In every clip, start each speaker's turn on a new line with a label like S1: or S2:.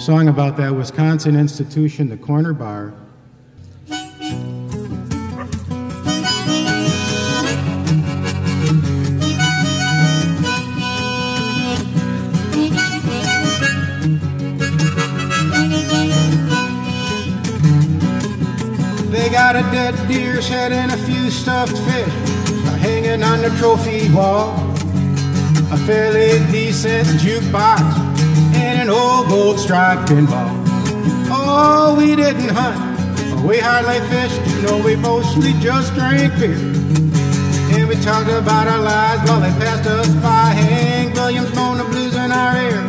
S1: Song about that Wisconsin institution, the Corner Bar. They got a dead deer's head and a few stuffed fish hanging on the trophy wall. A fairly decent jukebox an old gold striped pinball. Oh, we didn't hunt, we hardly fished. You know, we mostly just drank beer. And we talked about our lives while they passed us by. Hank Williams moaned the blues in our ear.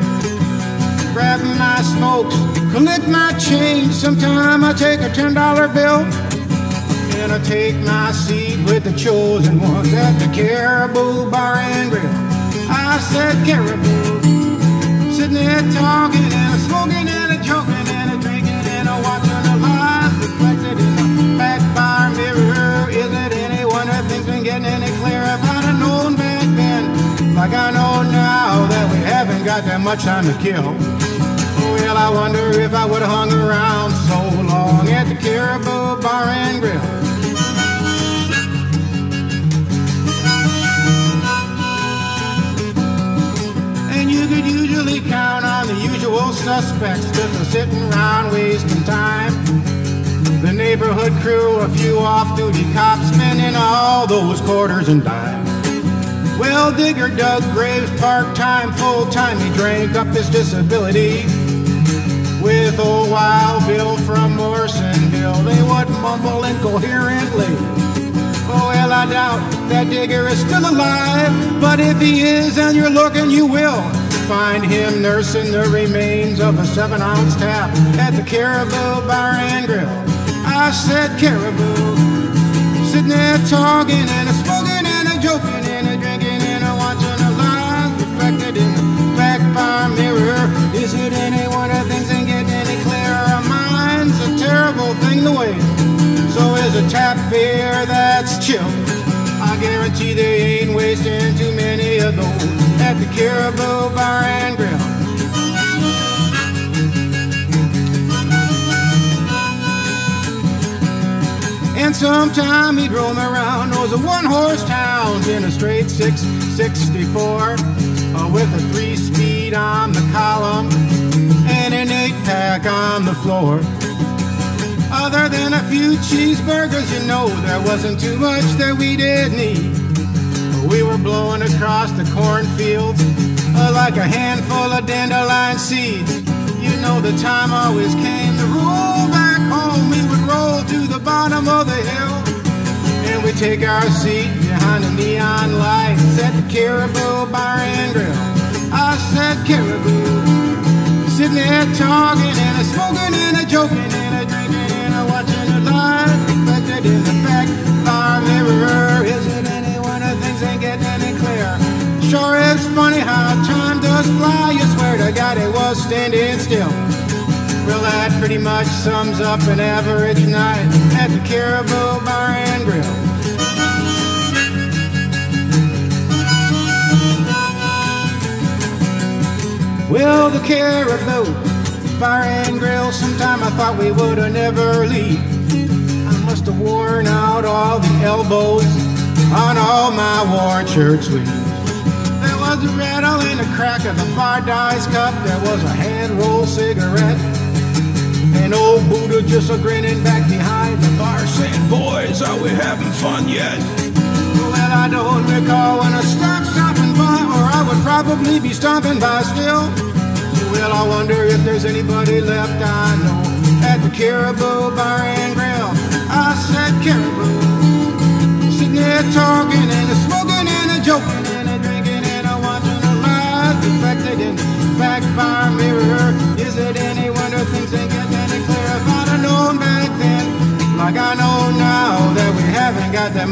S1: Grabbing my smokes, collect my change. Sometime I take a ten dollar bill. And I take my seat with the chosen ones at the Caribou Bar and Grill. I said Caribou, talking and smoking and joking and drinking and watching the reflected in the mirror. Is it any wonder things been getting any clearer? I'd back then, like I know now, that we haven't got that much time to kill. Well, I wonder if I would have hung around usual suspects just a sitting around wasting time. The neighborhood crew, a few off-duty cops spending all those quarters and dimes. Well, Digger dug graves part-time, full-time. He drank up his disability with old Wild Bill from Morrisonville. They would mumble incoherently. Oh, well, I doubt that digger is still alive. But if he is and you're looking, you will find him nursing the remains of a seven ounce tap at the Caribou Bar and Grill. I said Caribou, sitting there talking and a smoking and a joking and a drinking and a watching the lines reflected in the back bar mirror. Is it any wonder things ain't getting any clearer? Mine's a terrible thing to waste. So is a tap beer that's chill. I guarantee they ain't wasting too many of those at the Caribou Bar and Grill. And sometime he'd roam around those one-horse towns in a straight 664 uh, with a three-speed on the column and an eight-pack on the floor. Other than a few cheeseburgers, you know, there wasn't too much that we didn't eat. Blowing across the cornfields uh, like a handful of dandelion seeds. You know, the time always came to roll back home. We would roll to the bottom of the hill. And we take our seat behind the neon lights at the Caribou Bar and Grill. I said Caribou, sitting there talking and a smoking and a joking pretty much sums up an average night at the Caribou Bar and Grill. Well, the Caribou Bar and Grill, sometime I thought we would have never leave. I must have worn out all the elbows on all my worn shirt sleeves. There was a rattle in the crack of the bar dice cup. There was a hand roll cigarette. And old Buddha just a grinning back behind the bar saying, Boys, are we having fun yet? Well, I don't recall when I stopped stopping by, or I would probably be stomping by still. Well, I wonder if there's anybody left I know at the Caribou Bar and Grill. I said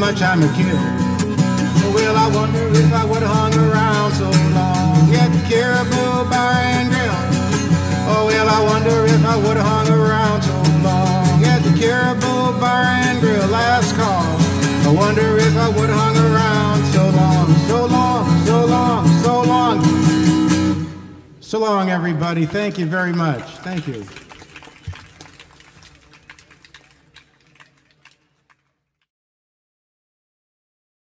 S1: much to kill. Well, I wonder if I would have hung around so long at the Caribou Bar and Grill. Oh, well, I wonder if I would hung around so long at the Caribou Bar and Grill. Last call. I wonder if I would hung around so long, so long, so long, so long, So long, everybody. Thank you very much. Thank you.